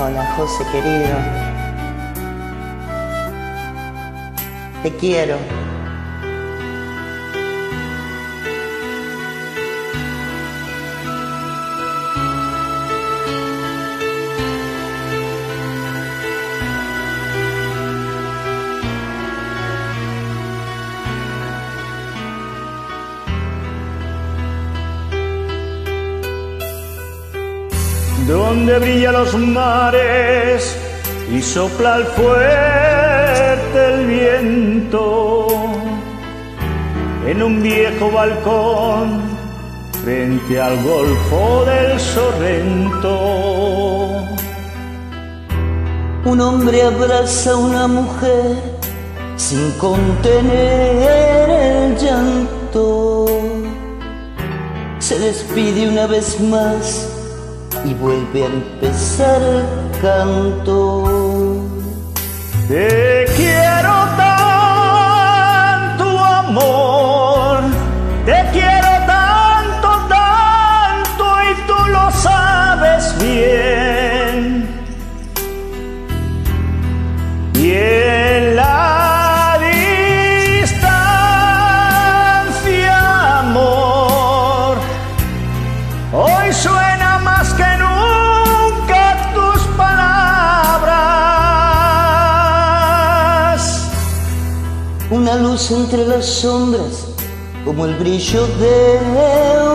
Hola, José querido. Te quiero. Donde brillan los mares y sopla el fuerte el viento. En un viejo balcón frente al golfo del Sorrento. Un hombre abraza a una mujer sin contener el llanto. Se despide una vez más y vuelve a empezar el canto. Te Entre las sombras, como el brillo de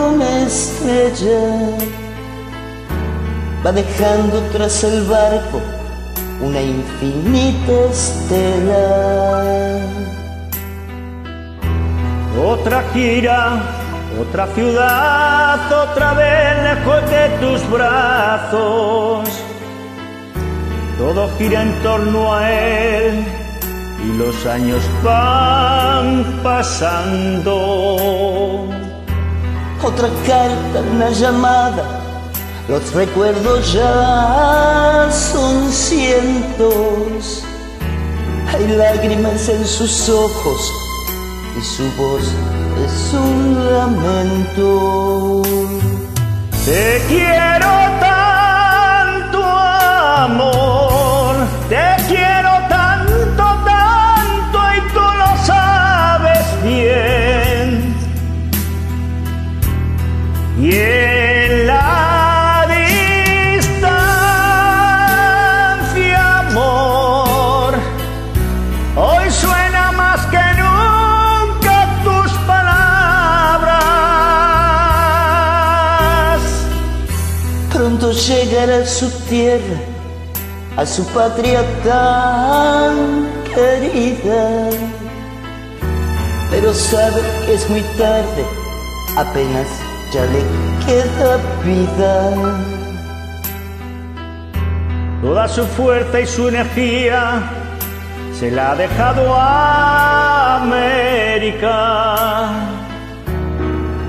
una estrella, va dejando tras el barco una infinita estela. Otra gira, otra ciudad, otra vez lejos de tus brazos. Todo gira en torno a él y los años van pasando. Otra carta, una llamada, los recuerdos ya son cientos. Hay lágrimas en sus ojos y su voz es un lamento. Te quiero Y en la distancia, amor, hoy suena más que nunca tus palabras. Pronto llegará a su tierra, a su patria tan querida. Pero sabe que es muy tarde, apenas ya le queda vida. Toda su fuerza y su energía se la ha dejado a América.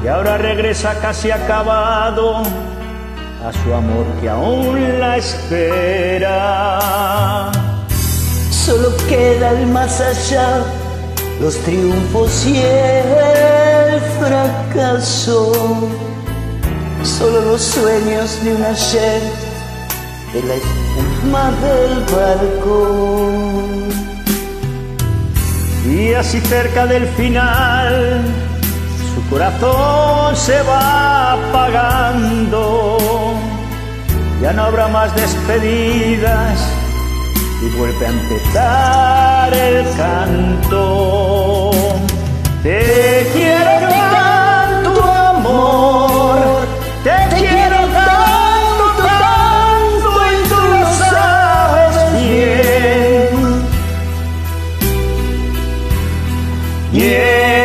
Y ahora regresa casi acabado a su amor que aún la espera. Solo queda el más allá, los triunfos y el fracaso. Solo los sueños de un ayer, de la espuma del barco. Y así cerca del final, su corazón se va apagando. Ya no habrá más despedidas y vuelve a empezar el canto. Bien. Y